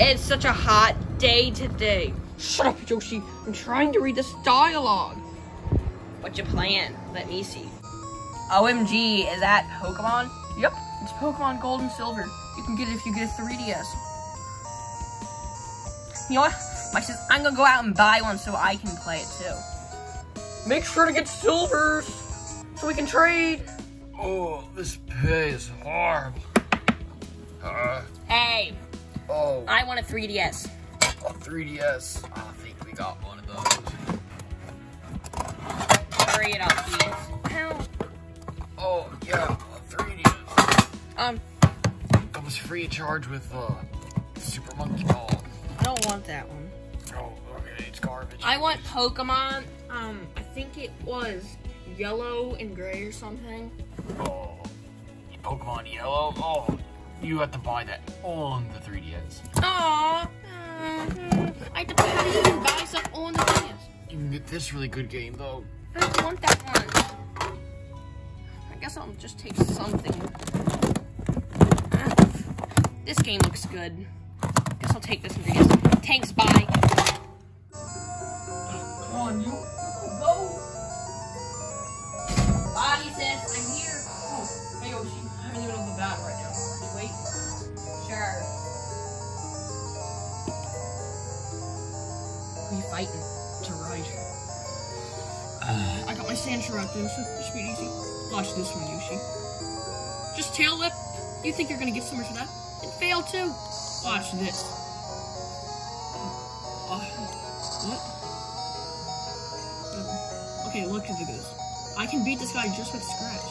It's such a hot day today. Shut up, Yoshi. I'm trying to read this dialogue. What's your plan? Let me see. OMG, is that Pokemon? Yep, it's Pokemon Gold and Silver. You can get it if you get a 3DS. You know what? Mike says, I'm gonna go out and buy one so I can play it too. Make sure to get silvers so we can trade. Oh, this pay is horrible. Uh, Hey, oh, I want a 3DS. a 3DS. I think we got one of those. Hurry it up, please. Ow. Oh, yeah, a 3DS. Um, Comes free of charge with uh, Super Monkey Ball. I don't want that one. Oh, okay, it's garbage. I want Pokemon. Um, I think it was yellow and gray or something. Oh, Pokemon Yellow. Oh, you have to buy that on the 3DS. Aww. Mhm. I have to how do you even buy stuff on the 3DS? You can get this really good game though. I don't want that one. I guess I'll just take something. This game looks good. I guess I'll take this one. So this should be easy. Watch this one, Yoshi. Just tail whip. You think you're gonna get so much of that? And fail too. Watch this. Uh, what? Okay, look at this. I can beat this guy just with Scratch.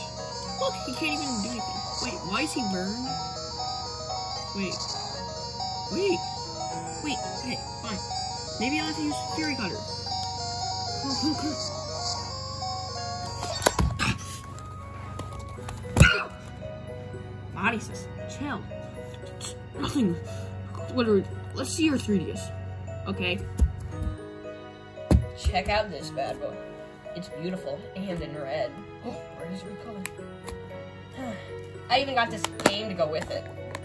Look, he can't even do anything. Wait, why is he burned? Wait. Wait. Wait, okay, fine. Maybe I'll have to use Fury Cutter. Says, chill. Nothing. Let's see your 3DS. Okay. Check out this bad boy. It's beautiful and in red. Oh, red is recolored. I even got this game to go with it.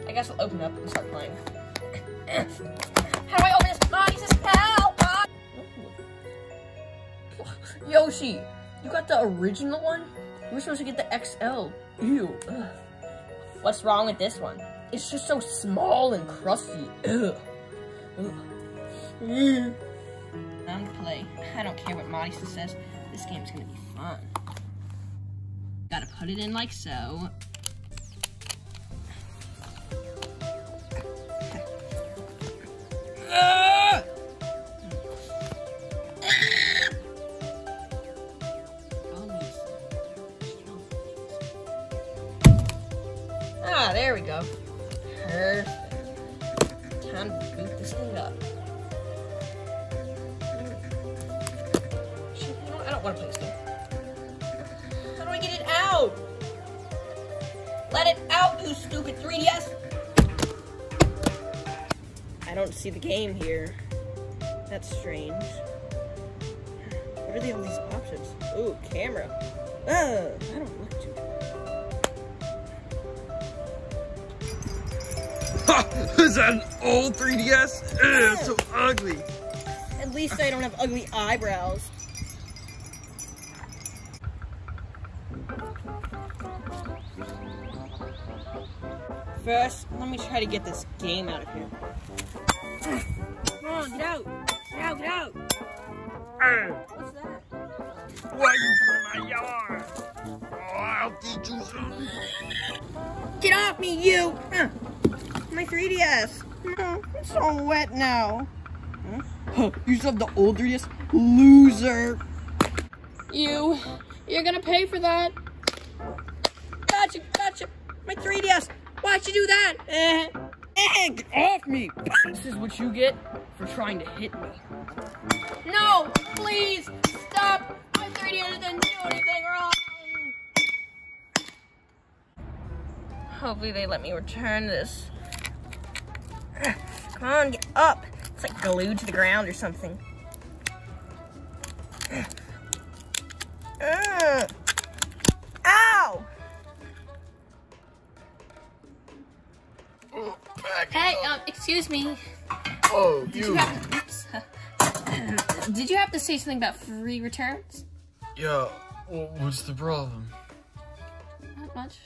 I guess I'll open up and start playing. How do I open this? Body says, help! Ah! Yoshi, you got the original one? You were supposed to get the XL. Ew. Ugh. What's wrong with this one? It's just so small and crusty. Ugh. Ugh. Mm. I'm gonna play. I don't care what Marisa says. This game's gonna be fun. Gotta put it in like so. Ah, there we go. Perfect. Time to boot this thing up. I don't want to play this game. How do I get it out? Let it out, you stupid 3DS! I don't see the game here. That's strange. What are the, all these options? Ooh, camera. Ugh, I don't look too Is that an old 3DS? Ugh, it's so ugly. At least I don't have ugly eyebrows. First, let me try to get this game out of here. Come on, get out! Get out, get out! What's that? Why you in my yard? Oh, I'll teach you something. Get off me, you! Uh, my 3DS! No, it's all wet now. Huh, you still have the old 3DS? Loser. You, you're gonna pay for that. Gotcha, gotcha. My 3DS. Why'd you do that? Eh, eh, Get off me! This is what you get for trying to hit me. No, please, stop. My 3DS didn't do anything wrong. Hopefully they let me return this. Come on, get up. It's like glued to the ground or something. Ugh. Ow! Hey, um, excuse me. Oh, Did you you. have, oops. Did you have to say something about free returns? Yeah. Well, what's the problem? Not much.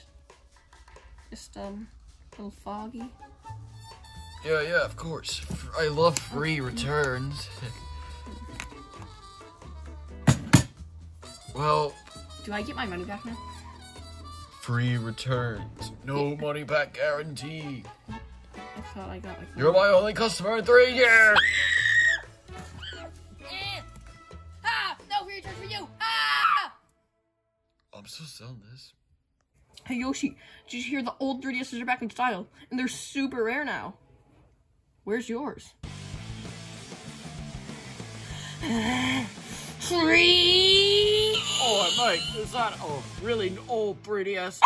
Just, um, a little foggy. Yeah, yeah, of course. I love free returns. well, Do I get my money back now? free returns. No money back guarantee. I thought I got like. You're my only customer in three years. Eh. Ah! No free returns for you! Ah! I'm still selling this. Hey Yoshi, did you hear the old 3DSs are back in style? And they're super rare now. Where's yours? Free! Oh, Mike, is that a really old 3DS?